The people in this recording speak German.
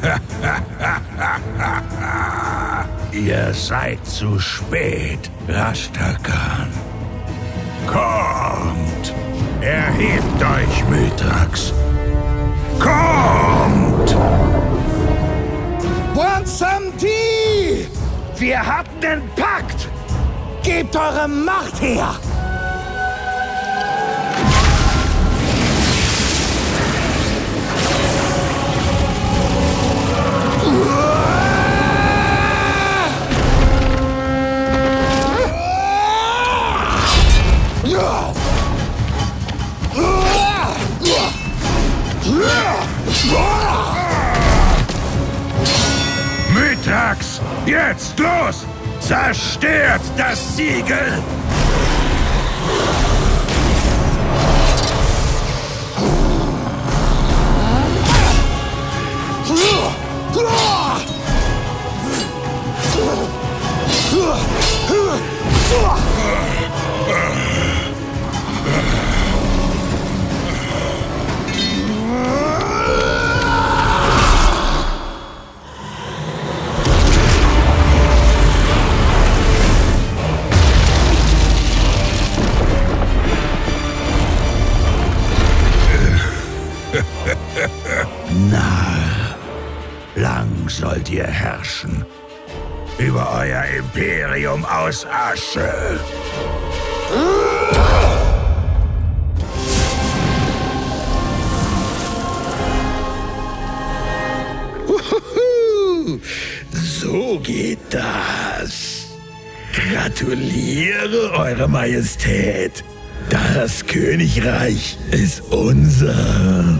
Ihr seid zu spät, Rastakan. Kommt! Erhebt euch, Mythrax! Kommt! Want some tea? Wir hatten den Pakt! Gebt eure Macht her! Mythrax! Jetzt los! Zerstört das Siegel! Narr, lang sollt ihr herrschen über euer Imperium aus Asche. So geht das. Gratuliere, Eure Majestät. Das Königreich ist unser.